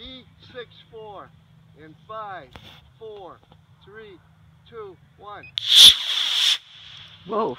B6-4 in five, four, three, two, one. Whoa.